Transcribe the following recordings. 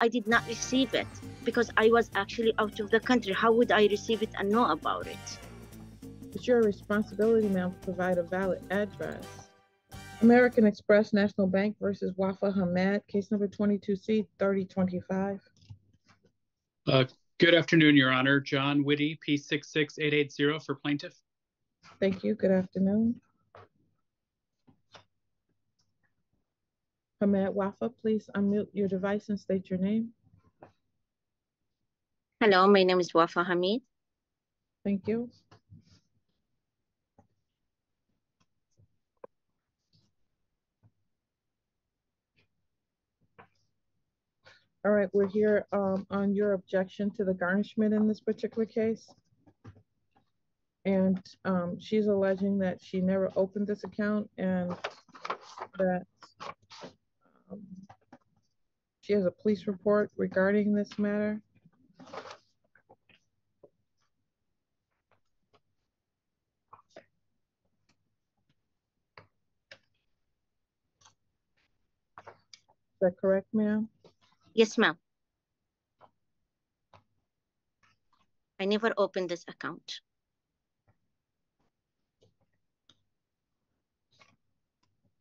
I did not receive it because I was actually out of the country. How would I receive it and know about it? It's your responsibility, ma'am, to provide a valid address. American Express National Bank versus Wafa Hamed, case number 22C 3025. Uh, Good afternoon, Your Honor. John Whitty, P66880 for plaintiff. Thank you. Good afternoon. Hamed Wafa, please unmute your device and state your name. Hello, my name is Wafa Hamed. Thank you. All right, we're here um, on your objection to the garnishment in this particular case. And um, she's alleging that she never opened this account and that she has a police report regarding this matter. Is that correct, ma'am? Yes, ma'am. I never opened this account.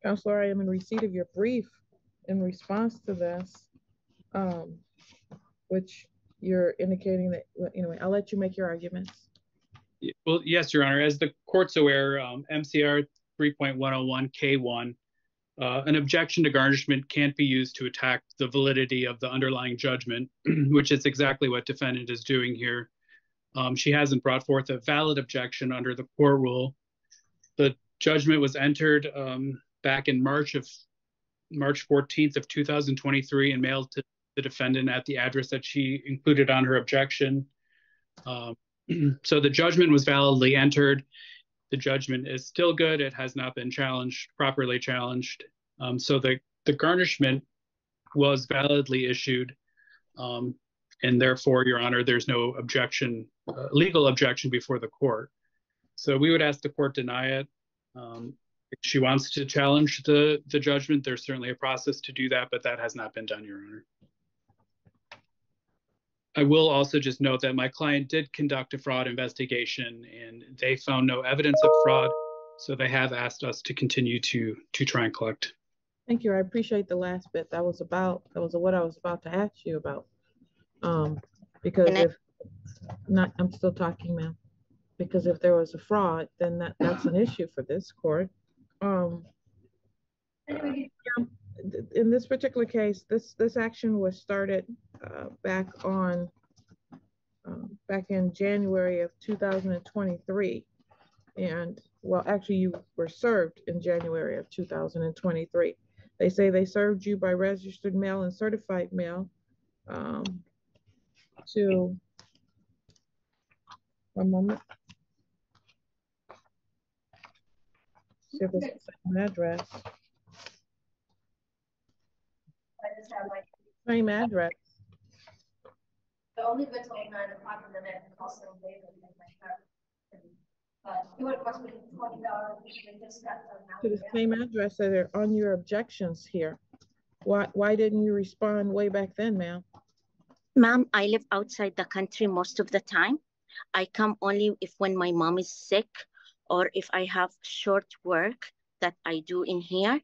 Counselor, I am in receipt of your brief in response to this, um, which you're indicating that, anyway, I'll let you make your arguments. Well, yes, Your Honor. As the court's aware, um, MCR 3.101 K1, uh, an objection to garnishment can't be used to attack the validity of the underlying judgment, which is exactly what defendant is doing here. Um, she hasn't brought forth a valid objection under the court rule. The judgment was entered um, back in March of March 14th of 2023 and mailed to the defendant at the address that she included on her objection. Um, so the judgment was validly entered. The judgment is still good. It has not been challenged, properly challenged. Um, so the, garnishment was validly issued. Um, and therefore, Your Honor, there's no objection, uh, legal objection before the court. So we would ask the court deny it. If she wants to challenge the, the judgment, there's certainly a process to do that, but that has not been done, Your Honor. I will also just note that my client did conduct a fraud investigation and they found no evidence of fraud. So they have asked us to continue to to try and collect. Thank you. I appreciate the last bit. That was about that was what I was about to ask you about. Um, because if not, I'm still talking, ma'am. Because if there was a fraud, then that, that's an issue for this court. Um, in this particular case, this this action was started uh, back on um, back in January of 2023, and well, actually, you were served in January of 2023. They say they served you by registered mail and certified mail um, to one moment. See if it's the same address. Same address. The only rental nine apart from the net cost of labor in my car. But it would cost me twenty dollars, they just got them. To the same address that are on your objections here. Why, why didn't you respond way back then, ma'am? Ma'am, I live outside the country most of the time. I come only if when my mom is sick or if I have short work that I do in here.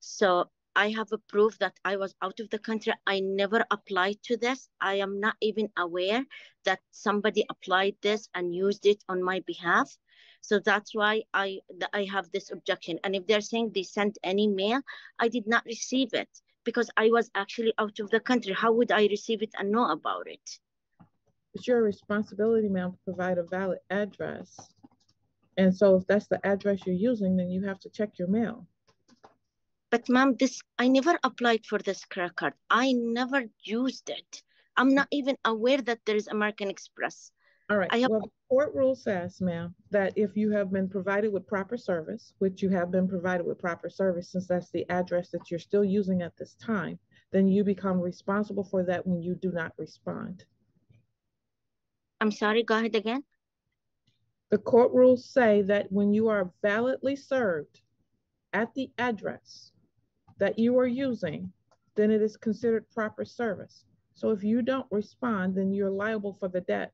So I have a proof that I was out of the country. I never applied to this. I am not even aware that somebody applied this and used it on my behalf. So that's why I I have this objection. And if they're saying they sent any mail, I did not receive it because I was actually out of the country. How would I receive it and know about it? It's your responsibility, ma'am, to provide a valid address. And so if that's the address you're using, then you have to check your mail. But ma'am, this I never applied for this credit card. I never used it. I'm not even aware that there is American Express. All right. I have- well, the court rule says, ma'am, that if you have been provided with proper service, which you have been provided with proper service, since that's the address that you're still using at this time, then you become responsible for that when you do not respond. I'm sorry, go ahead again. The court rules say that when you are validly served at the address that you are using, then it is considered proper service. So if you don't respond, then you're liable for the debt.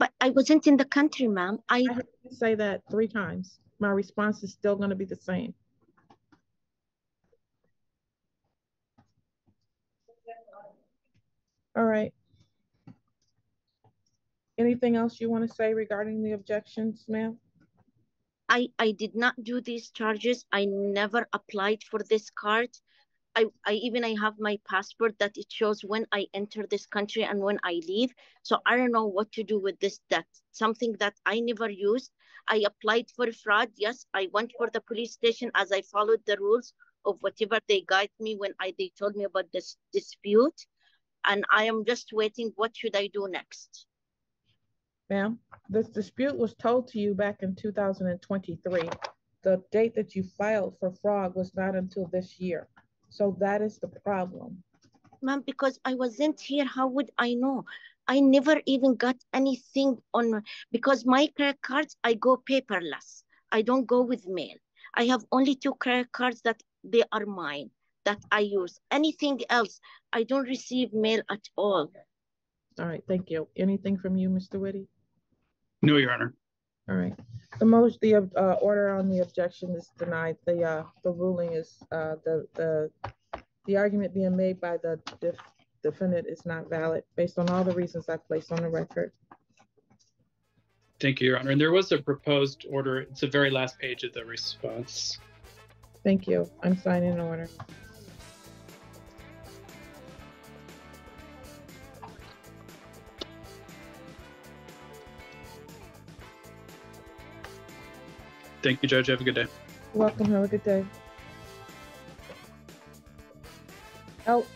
But I wasn't in the country, ma'am. I, I say that three times. My response is still gonna be the same. All right. Anything else you want to say regarding the objections, ma'am? I, I did not do these charges. I never applied for this card. I, I even I have my passport that it shows when I enter this country and when I leave. So I don't know what to do with this debt. Something that I never used. I applied for fraud. Yes, I went for the police station as I followed the rules of whatever they guide me when I they told me about this dispute. And I am just waiting. What should I do next? Ma'am, this dispute was told to you back in two thousand and twenty-three. The date that you filed for fraud was not until this year. So that is the problem. Ma'am, because I wasn't here, how would I know? I never even got anything on because my credit cards I go paperless. I don't go with mail. I have only two credit cards that they are mine that I use. Anything else, I don't receive mail at all. All right, thank you. Anything from you, Mr. Whitty? No, Your Honor. All right, the most, the uh, order on the objection is denied. The, uh, the ruling is, uh, the, the, the argument being made by the def- defendant is not valid based on all the reasons I placed on the record. Thank you, Your Honor. And there was a proposed order. It's the very last page of the response. Thank you. I'm signing an order. Thank you, Judge. Have a good day. Welcome, have a good day. L,